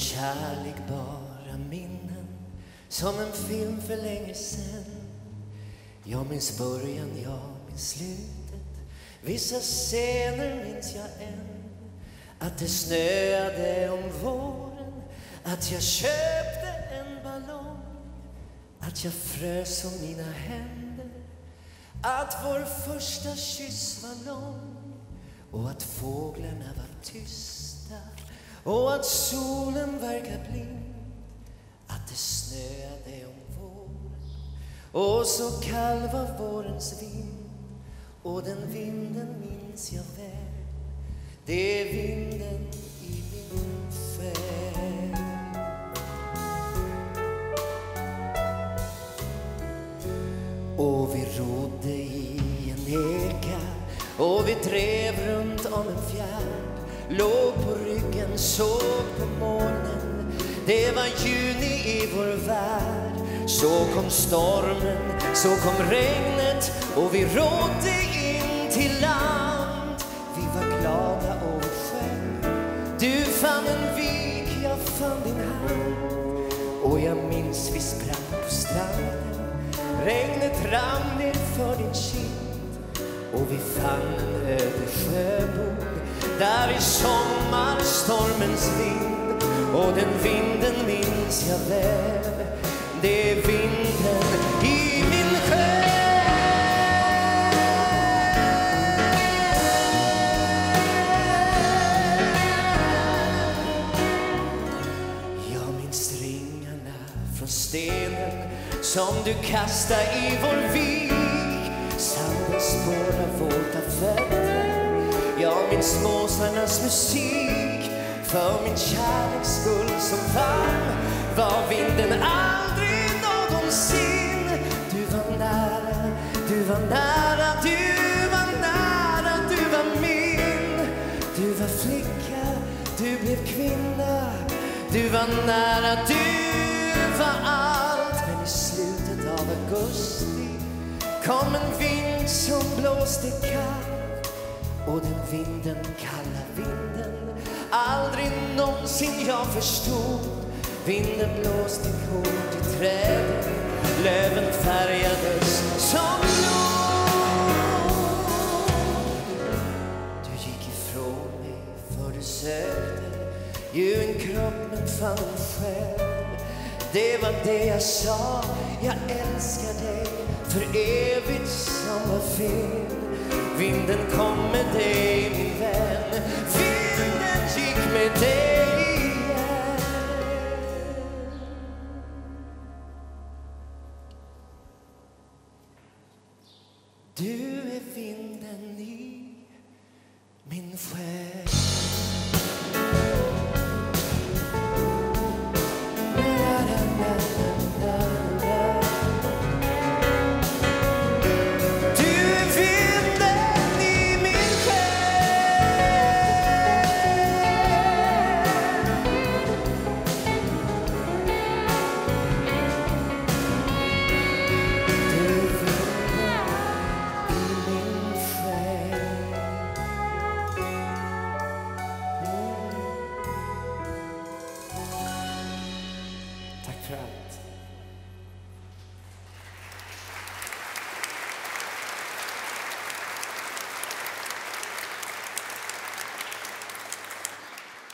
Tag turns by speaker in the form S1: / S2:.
S1: kärlek bara minnen som en film för länge sen. Jag minns början, jag minns slutet. Vissa scener minns jag än. Att det snöade om våren, att jag köpte en ballong. Att jag frös om mina händer, att vår första kyss var lång och att fåglarna var tysta och att solen verkar blind att det snöade om våren. Och så kall var vårens vind och den vinden minns jag väl. Det är vinden i min själ. Och vi rodde i en eka och vi drev runt om en fjärd. Låg på såg på molnen Det var juni i vår värld. Så kom stormen, så kom regnet och vi rådde in till land. Vi var glada och sjöng Du fann en vik, jag fann din hand. Och jag minns vi sprang på stranden. Regnet rann ner för din kind och vi fann en öde sjöbod där i sommarstormens vind och den vinden minns jag väl. Det är vinden i min själ. Jag minns ringarna från stenen som du kastade i vår vind. Min småsarnas musik. För min kärleks skull som vann Var vinden aldrig någonsin. Du var nära, du var nära, du var nära, du var min. Du var flicka, du blev kvinna. Du var nära, du var allt. Men i slutet av augusti kom en vind som blåste kallt och den vinden, kalla vinden. Aldrig någonsin jag förstod. Vinden blåste hårt i träden löven färgades som blod Du gick ifrån mig för du sökte ju en kropp men fann en själ det var det jag sa, jag älskar dig för evigt som var fel. Vinden kom med dig min vän, vinden gick med dig igen. Du är vinden i min själ.